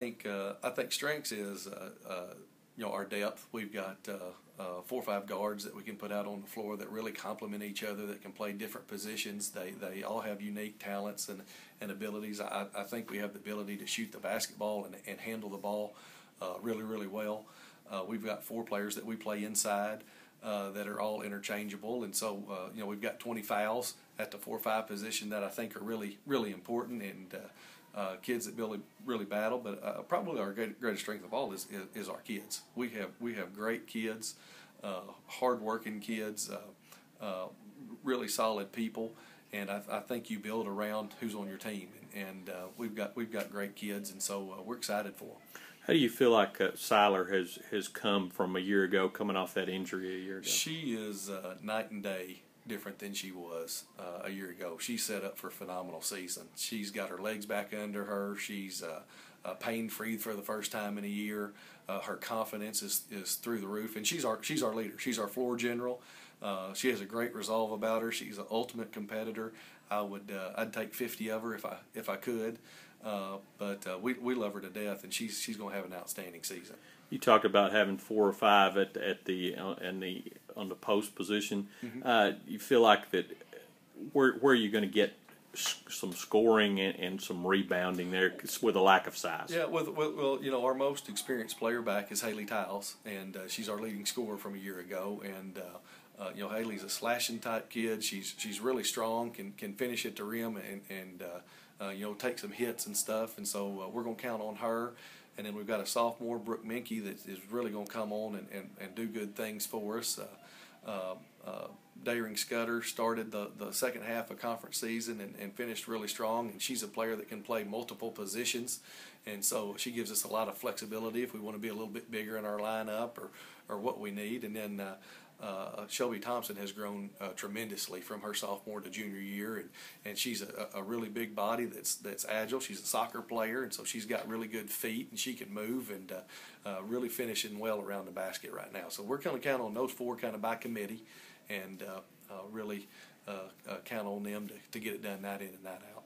think uh, I think strengths is uh, uh, you know our depth. We've got uh, uh, four or five guards that we can put out on the floor that really complement each other. That can play different positions. They they all have unique talents and, and abilities. I, I think we have the ability to shoot the basketball and, and handle the ball uh, really really well. we've got four players that we play inside. that are all interchangeable, and so you know we've got 20 fouls at the four-five position that I think are really really important, and uh, kids that really really battle. But uh, probably our greatest strength of all is, is, is our kids. We have we have great kids, uh, hardworking kids, uh, uh, really solid people, and I, I, think you build around who's on your team. And, uh, we've got we've got great kids, and so we're excited for them. How do you feel like uh, Siler has has come from a year ago, coming off that injury a year ago? She is night and day different than she was uh, a year ago. She's set up for a phenomenal season. She's got her legs back under her. She's uh, uh, pain free for the first time in a year. Uh, her confidence is, is through the roof, and she's our she's our leader. She's our floor general. Uh, she has a great resolve about her. She's an ultimate competitor. I would uh, I'd take 50 of her if I if I could. but we we love her to death, and she's she's going to have an outstanding season. You talked about having four or five at at the uh, in the on the post position. Mm-hmm. Uh, you feel like that where where are you going to get some scoring and, and, some rebounding there with a lack of size. Yeah, with, with, well, you know, our most experienced player back is Haley Tiles, and uh, she's our leading scorer from a year ago. And uh, uh, you know, Haley's a slashing type kid. She's she's really strong, can can finish at the rim, and and uh, uh, you know, take some hits and stuff. And so uh, we're gonna count on her. And then we've got a sophomore, Brooke Minky, that is really going to come on and, and, and do good things for us. Uh, Dayring Scudder started the, the second half of conference season and, and finished really strong, and she's a player that can play multiple positions, and so she gives us a lot of flexibility if we want to be a little bit bigger in our lineup or, or what we need. And then uh, uh, Shelby Thompson has grown uh, tremendously from her sophomore to junior year, and, and she's a, a really big body that's that's agile. She's a soccer player, and so she's got really good feet, and she can move and uh, uh really finishing well around the basket right now. So we're going to count on those four kind of by committee, and uh, uh, really count on them to, to get it done night in and night out.